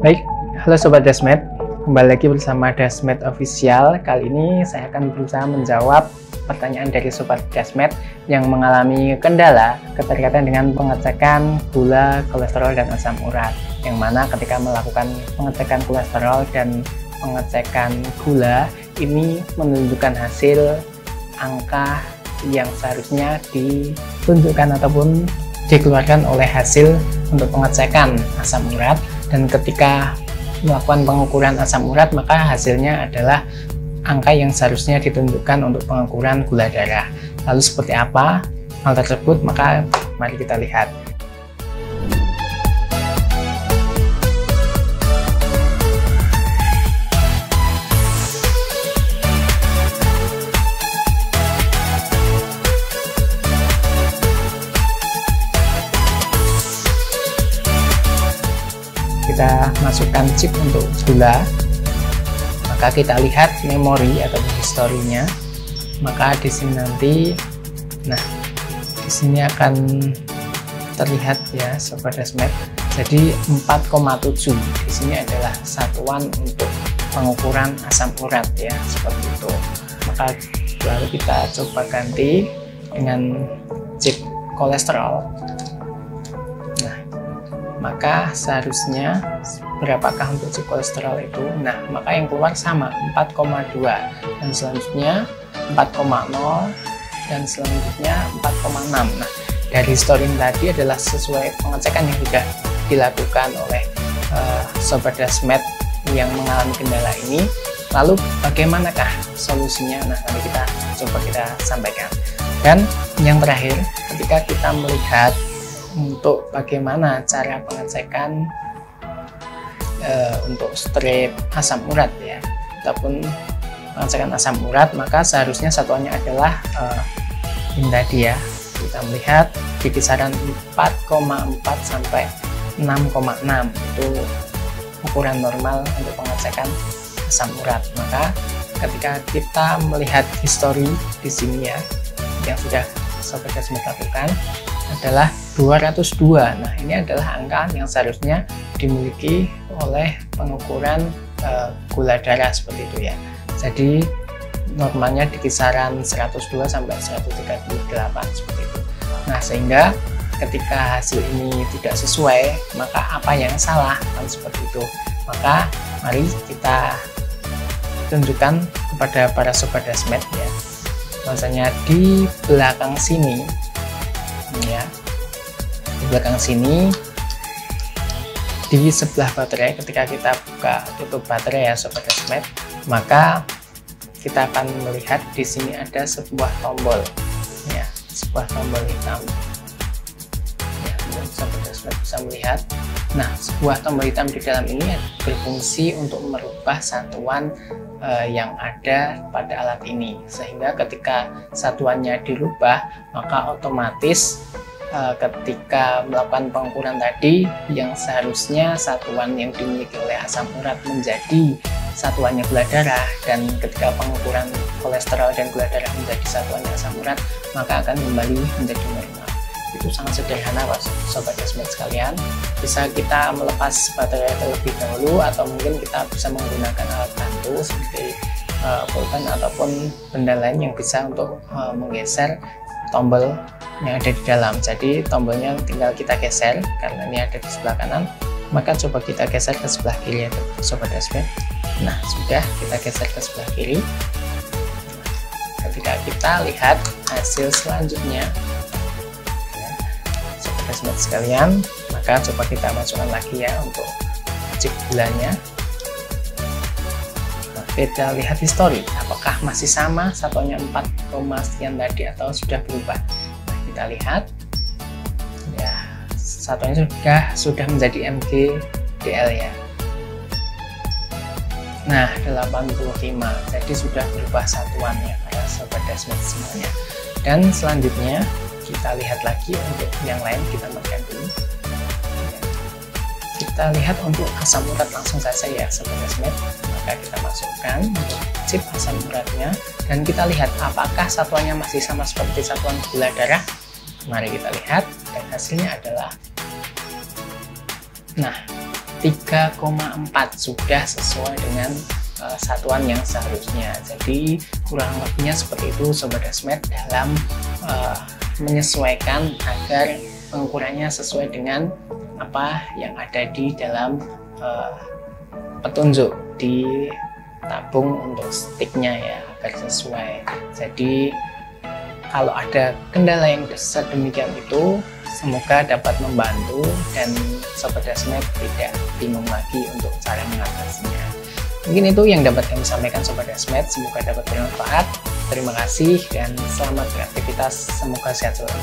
Baik, halo Sobat Desmet, kembali lagi bersama Desmet Official. Kali ini saya akan berusaha menjawab pertanyaan dari Sobat Desmet yang mengalami kendala keterkaitan dengan pengecekan gula, kolesterol, dan asam urat. Yang mana ketika melakukan pengecekan kolesterol dan pengecekan gula, ini menunjukkan hasil angka yang seharusnya ditunjukkan ataupun dikeluarkan oleh hasil untuk pengecekan asam urat dan ketika melakukan pengukuran asam urat maka hasilnya adalah angka yang seharusnya ditunjukkan untuk pengukuran gula darah. Lalu seperti apa hal tersebut? Maka mari kita lihat kita masukkan chip untuk gula. Maka kita lihat memori atau historinya. Maka di sini nanti nah di sini akan terlihat ya sobat Resmet jadi 4,7 di sini adalah satuan untuk pengukuran asam urat ya seperti itu. Maka lalu kita coba ganti dengan chip kolesterol maka seharusnya berapakah untuk si kolesterol itu? Nah maka yang keluar sama 4,2 dan selanjutnya 4,0 dan selanjutnya 4,6 nah dari histori tadi adalah sesuai pengecekan yang sudah dilakukan oleh uh, Sobat Dasmet yang mengalami kendala ini. Lalu bagaimanakah solusinya? Nah nanti kita coba kita sampaikan. Dan yang terakhir ketika kita melihat untuk bagaimana cara pengecekan uh, untuk strip asam urat ya. Ataupun pengecekan asam urat maka seharusnya satuannya adalah uh, ini tadi ya. Kita melihat di kisaran 4,4 sampai 6,6 itu ukuran normal untuk pengecekan asam urat. Maka ketika kita melihat histori di sini ya yang sudah sobat lakukan adalah 202. Nah, ini adalah angka yang seharusnya dimiliki oleh pengukuran uh, gula darah seperti itu ya. Jadi normalnya di kisaran 102 sampai 138 seperti itu. Nah, sehingga ketika hasil ini tidak sesuai, maka apa yang salah? Kan seperti itu. Maka mari kita tunjukkan kepada para sobat dasmet ya. Bahwasanya di belakang sini ya belakang sini di sebelah baterai ketika kita buka tutup baterai ya sobat esmet maka kita akan melihat di sini ada sebuah tombol. Ya sebuah tombol hitam. Ya sobat esmet bisa melihat. Nah sebuah tombol hitam di dalam ini berfungsi untuk merubah satuan uh, yang ada pada alat ini. Sehingga ketika satuannya dirubah maka otomatis uh, ketika melakukan pengukuran tadi yang seharusnya satuan yang dimiliki oleh asam urat menjadi satuannya gula darah. Dan ketika pengukuran kolesterol dan gula darah menjadi satuannya asam urat maka akan kembali menjadi normal. Itu sangat sederhana Pak Sobat Esmet sekalian. Bisa kita melepas baterai terlebih dahulu atau mungkin kita bisa menggunakan alat bantu seperti uh, pulpen ataupun benda lain yang bisa untuk uh, menggeser tombol yang ada di dalam. Jadi tombolnya tinggal kita geser karena ini ada di sebelah kanan. Maka coba kita geser ke sebelah kiri ya sobat dashboard nah sudah kita geser ke sebelah kiri. Ketika kita lihat hasil selanjutnya. Ya, sobat dashboard sekalian maka coba kita masukkan lagi ya untuk cek gulanya. Nah, kita lihat histori apakah masih sama? Satunya 4, sekian tadi atau sudah berubah kita lihat. Ya satunya sudah sudah menjadi MGDL ya. Nah 85 jadi sudah berubah satuannya para sobat dasmet semuanya. Dan selanjutnya kita lihat lagi untuk yang lain kita makan dulu. Kita lihat untuk asam urat langsung saja ya sobat dasmet maka kita masukkan untuk chip asam uratnya. Dan kita lihat apakah satuannya masih sama seperti satuan gula darah Mari kita lihat dan hasilnya adalah Nah, 3,4 sudah sesuai dengan uh, satuan yang seharusnya. Jadi kurang lebihnya seperti itu Sobat Esmet dalam uh, menyesuaikan agar pengukurannya sesuai dengan apa yang ada di dalam uh, petunjuk di tabung untuk sticknya ya agar sesuai. Jadi kalau ada kendala yang sedemikian itu semoga dapat membantu dan Sobat Esmet tidak bingung lagi untuk cara mengatasinya. Mungkin itu yang dapat kami sampaikan Sobat Esmet semoga dapat bermanfaat. Terima kasih dan selamat beraktivitas. Semoga sehat selalu